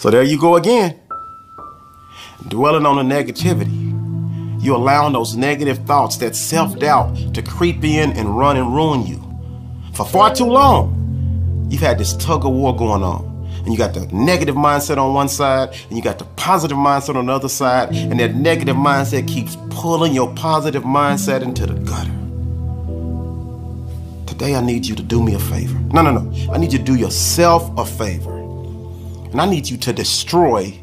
So there you go again. Dwelling on the negativity. You're allowing those negative thoughts, that self doubt, to creep in and run and ruin you. For far too long, you've had this tug of war going on. And you got the negative mindset on one side, and you got the positive mindset on the other side, and that negative mindset keeps pulling your positive mindset into the gutter. Today, I need you to do me a favor. No, no, no. I need you to do yourself a favor. And I need you to destroy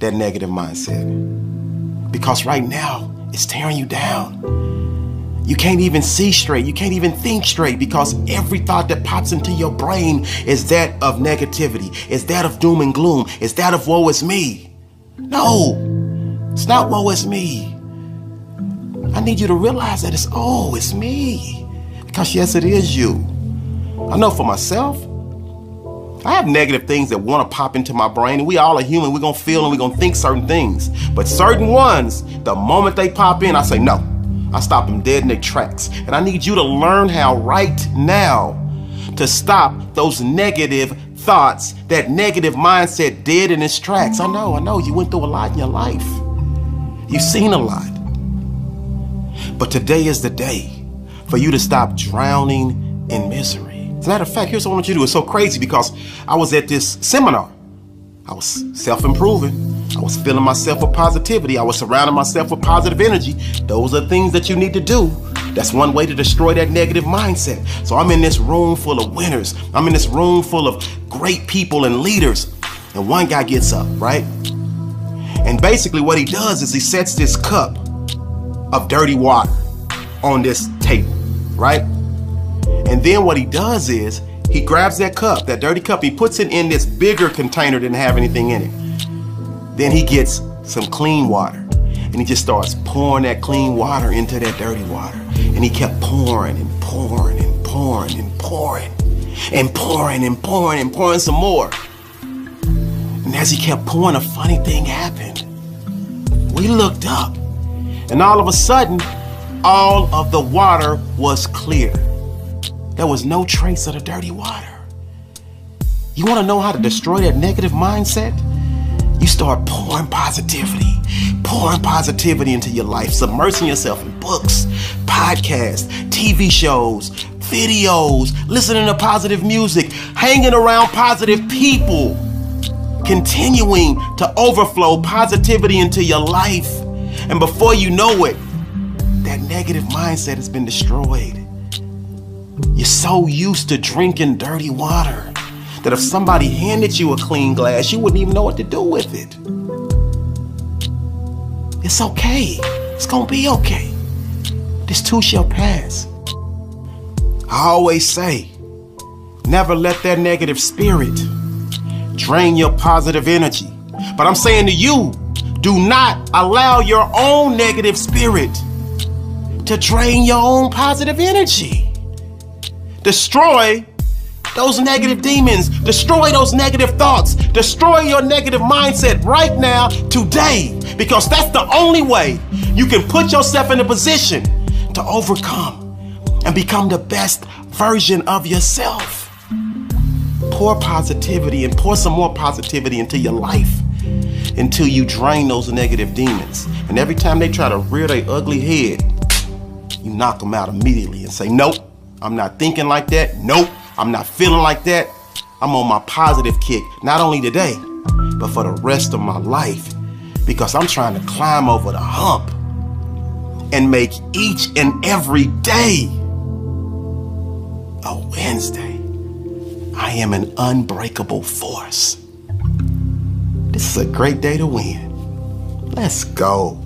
that negative mindset. Because right now, it's tearing you down. You can't even see straight. You can't even think straight because every thought that pops into your brain is that of negativity, is that of doom and gloom, is that of woe is me. No, it's not woe is me. I need you to realize that it's oh, it's me. Because yes, it is you. I know for myself, I have negative things that want to pop into my brain, and we all are human. We're going to feel and we're going to think certain things. But certain ones, the moment they pop in, I say, no. I stop them dead in their tracks. And I need you to learn how right now to stop those negative thoughts, that negative mindset dead in its tracks. I know, I know, you went through a lot in your life. You've seen a lot. But today is the day for you to stop drowning in misery. As a matter of fact, here's what I want you to do. It's so crazy because I was at this seminar. I was self-improving. I was filling myself with positivity. I was surrounding myself with positive energy. Those are things that you need to do. That's one way to destroy that negative mindset. So I'm in this room full of winners. I'm in this room full of great people and leaders. And one guy gets up, right? And basically what he does is he sets this cup of dirty water on this table, right? And then what he does is he grabs that cup, that dirty cup, he puts it in this bigger container that didn't have anything in it. Then he gets some clean water and he just starts pouring that clean water into that dirty water. And he kept pouring and pouring and pouring and pouring and pouring and pouring and pouring some more. And as he kept pouring, a funny thing happened. We looked up and all of a sudden, all of the water was clear. There was no trace of the dirty water. You want to know how to destroy that negative mindset? You start pouring positivity, pouring positivity into your life, submersing yourself in books, podcasts, TV shows, videos, listening to positive music, hanging around positive people, continuing to overflow positivity into your life. And before you know it, that negative mindset has been destroyed. You're so used to drinking dirty water that if somebody handed you a clean glass, you wouldn't even know what to do with it. It's okay. It's gonna be okay. This too shall pass. I always say, never let that negative spirit drain your positive energy. But I'm saying to you, do not allow your own negative spirit to drain your own positive energy. Destroy those negative demons. Destroy those negative thoughts. Destroy your negative mindset right now, today, because that's the only way you can put yourself in a position to overcome and become the best version of yourself. Pour positivity and pour some more positivity into your life until you drain those negative demons. And every time they try to rear their ugly head, you knock them out immediately and say, Nope, I'm not thinking like that. Nope, I'm not feeling like that. I'm on my positive kick, not only today, but for the rest of my life. Because I'm trying to climb over the hump and make each and every day a Wednesday. I am an unbreakable force. This is a great day to win. Let's go.